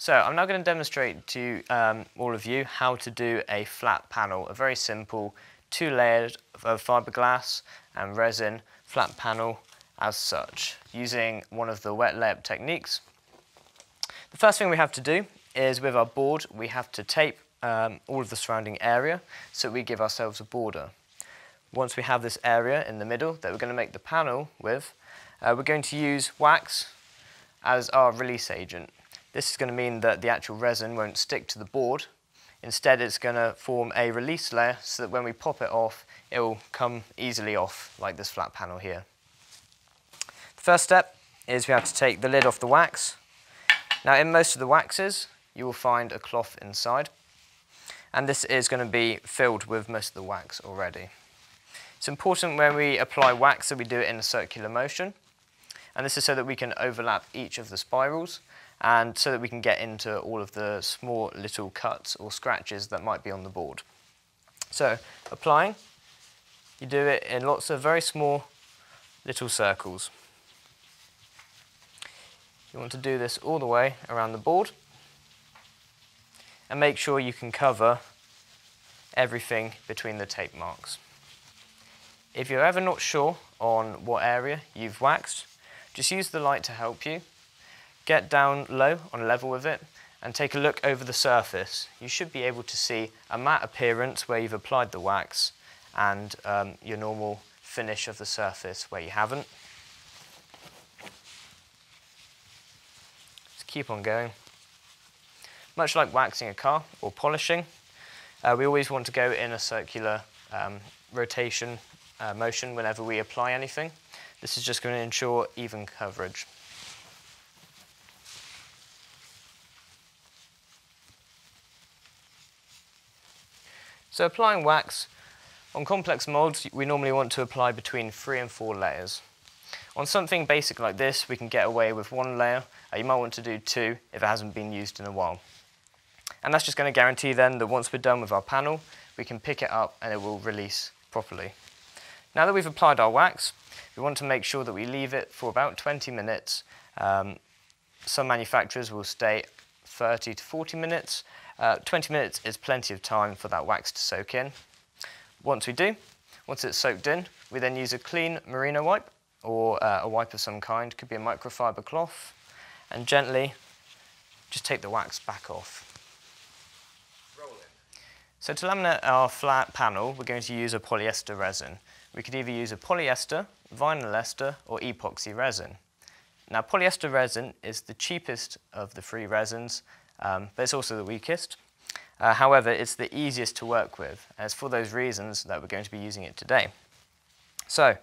So I'm now going to demonstrate to um, all of you how to do a flat panel, a very simple two layered of fiberglass and resin flat panel as such, using one of the wet layup techniques. The first thing we have to do is with our board, we have to tape um, all of the surrounding area so we give ourselves a border. Once we have this area in the middle that we're going to make the panel with, uh, we're going to use wax as our release agent. This is going to mean that the actual resin won't stick to the board. Instead, it's going to form a release layer so that when we pop it off, it will come easily off like this flat panel here. The first step is we have to take the lid off the wax. Now, in most of the waxes, you will find a cloth inside. And this is going to be filled with most of the wax already. It's important when we apply wax that we do it in a circular motion. And this is so that we can overlap each of the spirals and so that we can get into all of the small little cuts or scratches that might be on the board. So applying, you do it in lots of very small little circles. You want to do this all the way around the board and make sure you can cover everything between the tape marks. If you're ever not sure on what area you've waxed, just use the light to help you Get down low on level with it and take a look over the surface. You should be able to see a matte appearance where you've applied the wax and um, your normal finish of the surface where you haven't. Just keep on going. Much like waxing a car or polishing, uh, we always want to go in a circular um, rotation uh, motion whenever we apply anything. This is just going to ensure even coverage. So applying wax, on complex moulds we normally want to apply between three and four layers. On something basic like this we can get away with one layer, uh, you might want to do two if it hasn't been used in a while. And that's just going to guarantee then that once we're done with our panel we can pick it up and it will release properly. Now that we've applied our wax, we want to make sure that we leave it for about 20 minutes. Um, some manufacturers will stay 30 to 40 minutes, uh, 20 minutes is plenty of time for that wax to soak in. Once we do, once it's soaked in, we then use a clean merino wipe or uh, a wipe of some kind, could be a microfiber cloth, and gently just take the wax back off. So to laminate our flat panel, we're going to use a polyester resin. We could either use a polyester, vinyl ester, or epoxy resin. Now polyester resin is the cheapest of the three resins um, but it's also the weakest. Uh, however, it's the easiest to work with, and it's for those reasons that we're going to be using it today. So,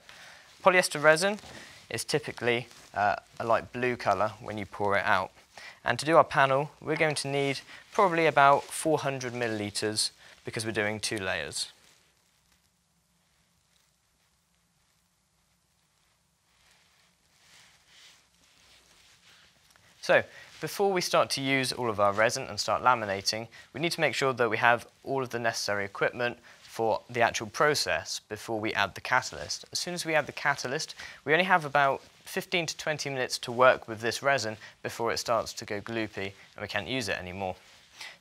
polyester resin is typically uh, a light blue colour when you pour it out. And to do our panel, we're going to need probably about 400 millilitres because we're doing two layers. So, before we start to use all of our resin and start laminating, we need to make sure that we have all of the necessary equipment for the actual process before we add the catalyst. As soon as we add the catalyst, we only have about 15 to 20 minutes to work with this resin before it starts to go gloopy and we can't use it anymore.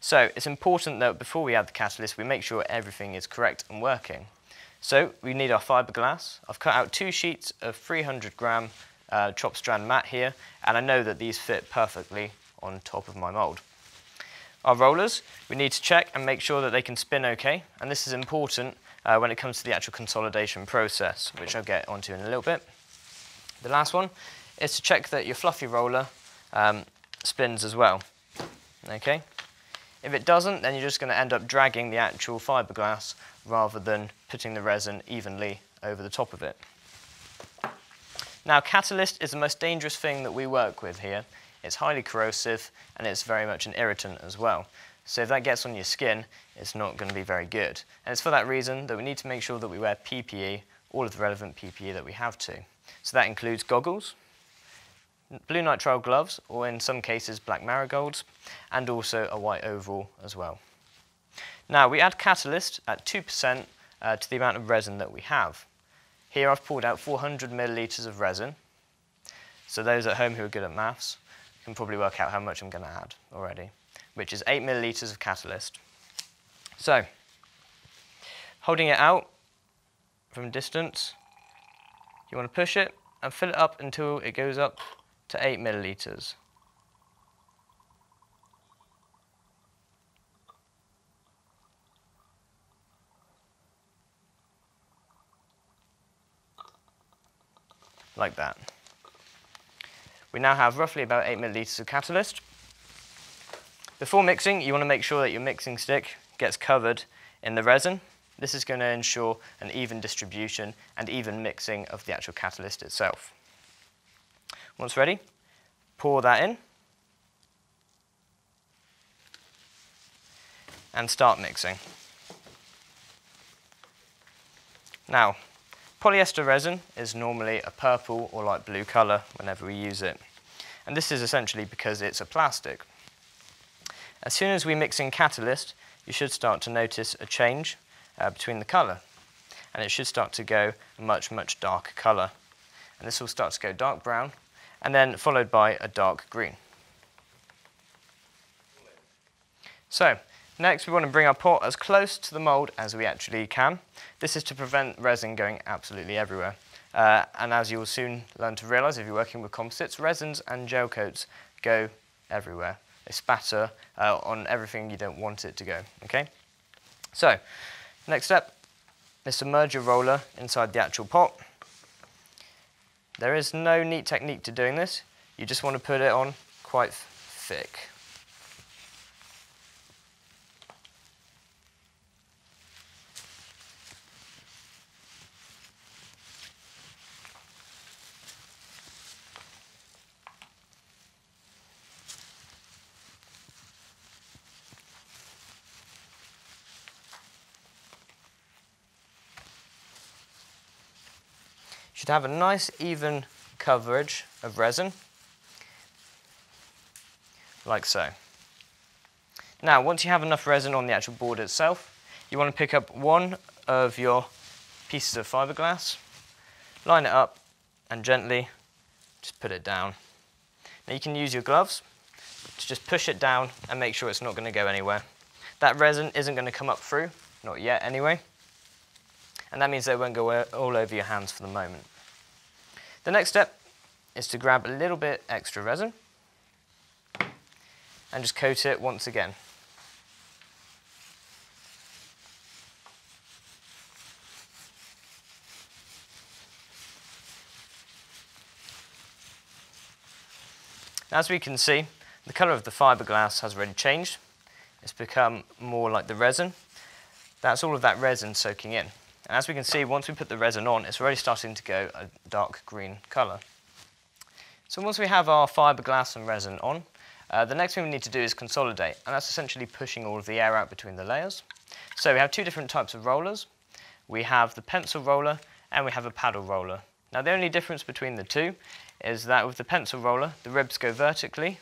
So it's important that before we add the catalyst, we make sure everything is correct and working. So we need our fiberglass. I've cut out two sheets of 300 gram uh, chop strand mat here, and I know that these fit perfectly on top of my mould. Our rollers, we need to check and make sure that they can spin okay, and this is important uh, when it comes to the actual consolidation process, which I'll get onto in a little bit. The last one is to check that your fluffy roller um, spins as well. Okay. If it doesn't, then you're just going to end up dragging the actual fiberglass rather than putting the resin evenly over the top of it. Now, catalyst is the most dangerous thing that we work with here. It's highly corrosive and it's very much an irritant as well. So if that gets on your skin, it's not going to be very good. And it's for that reason that we need to make sure that we wear PPE, all of the relevant PPE that we have to. So that includes goggles, blue nitrile gloves, or in some cases black marigolds, and also a white overall as well. Now we add catalyst at 2% uh, to the amount of resin that we have. Here I've poured out 400 millilitres of resin. So those at home who are good at maths can probably work out how much I'm going to add already, which is 8 millilitres of catalyst. So, holding it out from distance, you want to push it and fill it up until it goes up to 8 millilitres. Like that. We now have roughly about 8 millilitres of catalyst. Before mixing, you want to make sure that your mixing stick gets covered in the resin. This is going to ensure an even distribution and even mixing of the actual catalyst itself. Once ready, pour that in and start mixing. Now, polyester resin is normally a purple or light blue colour whenever we use it. And this is essentially because it's a plastic. As soon as we mix in catalyst, you should start to notice a change uh, between the colour. And it should start to go a much, much darker colour. And this will start to go dark brown, and then followed by a dark green. So, next we want to bring our pot as close to the mould as we actually can. This is to prevent resin going absolutely everywhere. Uh, and as you will soon learn to realise if you're working with composites, resins and gel coats go everywhere. They spatter uh, on everything you don't want it to go, okay? So, next step is submerge your roller inside the actual pot. There is no neat technique to doing this. You just want to put it on quite thick. Should have a nice even coverage of resin, like so. Now, once you have enough resin on the actual board itself, you want to pick up one of your pieces of fiberglass, line it up, and gently just put it down. Now you can use your gloves to just push it down and make sure it's not going to go anywhere. That resin isn't going to come up through, not yet anyway, and that means they won't go all over your hands for the moment. The next step is to grab a little bit extra resin and just coat it once again. As we can see, the colour of the fiberglass has already changed. It's become more like the resin. That's all of that resin soaking in. And as we can see, once we put the resin on, it's already starting to go a dark green colour. So once we have our fiberglass and resin on, uh, the next thing we need to do is consolidate, and that's essentially pushing all of the air out between the layers. So we have two different types of rollers. We have the pencil roller and we have a paddle roller. Now the only difference between the two is that with the pencil roller, the ribs go vertically,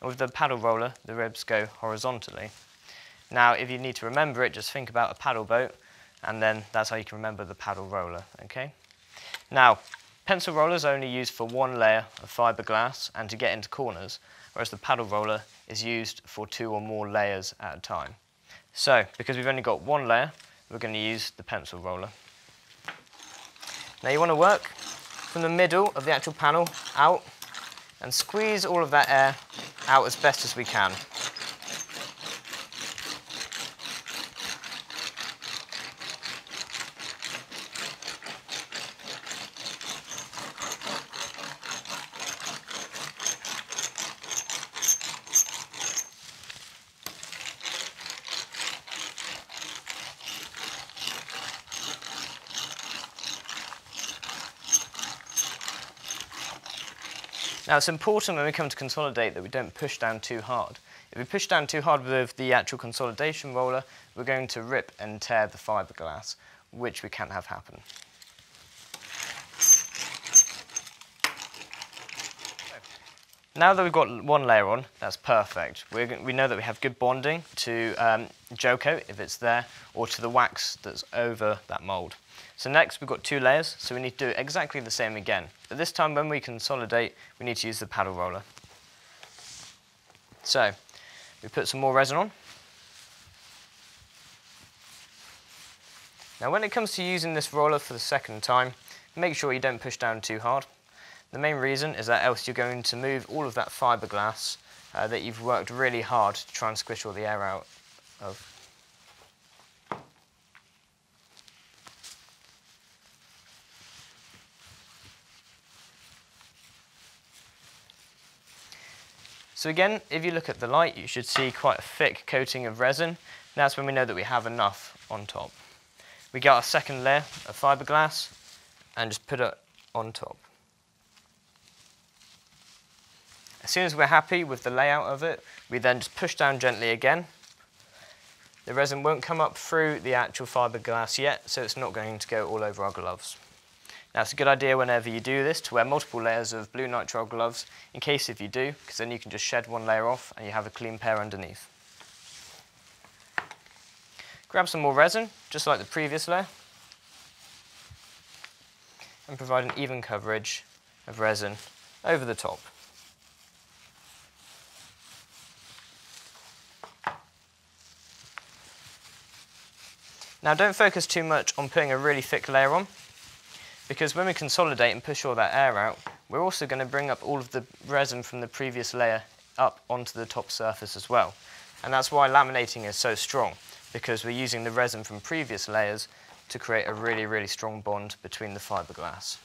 and with the paddle roller, the ribs go horizontally. Now if you need to remember it, just think about a paddle boat and then that's how you can remember the paddle roller, okay? Now, pencil rollers are only used for one layer of fiberglass and to get into corners, whereas the paddle roller is used for two or more layers at a time. So, because we've only got one layer, we're going to use the pencil roller. Now you want to work from the middle of the actual panel out and squeeze all of that air out as best as we can. Now it's important when we come to consolidate that we don't push down too hard. If we push down too hard with the actual consolidation roller, we're going to rip and tear the fiberglass, which we can't have happen. Now that we've got one layer on, that's perfect. We're, we know that we have good bonding to um, coat, if it's there, or to the wax that's over that mould. So next we've got two layers, so we need to do exactly the same again. But this time when we consolidate, we need to use the paddle roller. So, we put some more resin on. Now when it comes to using this roller for the second time, make sure you don't push down too hard. The main reason is that else you're going to move all of that fiberglass uh, that you've worked really hard to try and squish all the air out of. So again, if you look at the light, you should see quite a thick coating of resin. That's when we know that we have enough on top. We get our second layer of fiberglass and just put it on top. As soon as we're happy with the layout of it, we then just push down gently again. The resin won't come up through the actual fiberglass yet, so it's not going to go all over our gloves. Now it's a good idea whenever you do this to wear multiple layers of blue nitrile gloves in case if you do, because then you can just shed one layer off and you have a clean pair underneath. Grab some more resin, just like the previous layer, and provide an even coverage of resin over the top. Now don't focus too much on putting a really thick layer on, because when we consolidate and push all that air out, we're also going to bring up all of the resin from the previous layer up onto the top surface as well. And that's why laminating is so strong, because we're using the resin from previous layers to create a really, really strong bond between the fiberglass.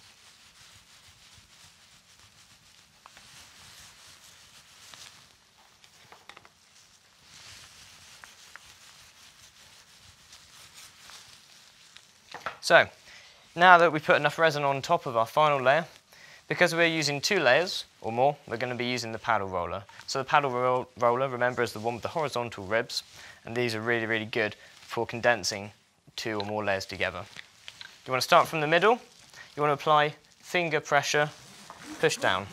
So, now that we've put enough resin on top of our final layer, because we're using two layers or more, we're going to be using the paddle roller. So the paddle ro roller, remember, is the one with the horizontal ribs, and these are really, really good for condensing two or more layers together. You want to start from the middle. You want to apply finger pressure, push down.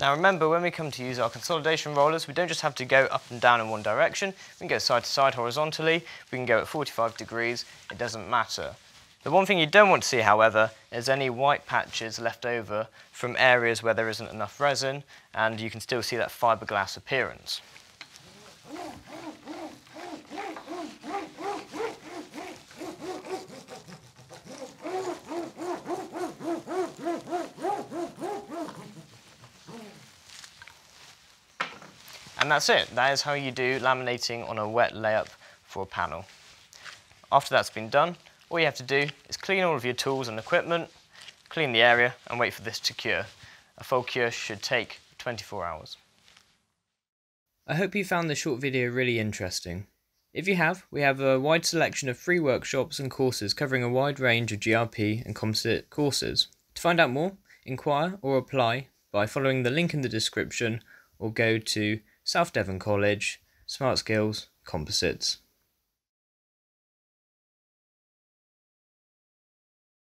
Now remember, when we come to use our consolidation rollers, we don't just have to go up and down in one direction. We can go side to side horizontally. We can go at 45 degrees. It doesn't matter. The one thing you don't want to see, however, is any white patches left over from areas where there isn't enough resin, and you can still see that fiberglass appearance. And that's it. That is how you do laminating on a wet layup for a panel. After that's been done, all you have to do is clean all of your tools and equipment, clean the area and wait for this to cure. A full cure should take 24 hours. I hope you found this short video really interesting. If you have, we have a wide selection of free workshops and courses covering a wide range of GRP and composite courses. To find out more, inquire or apply by following the link in the description or go to South Devon College, Smart Skills, Composites.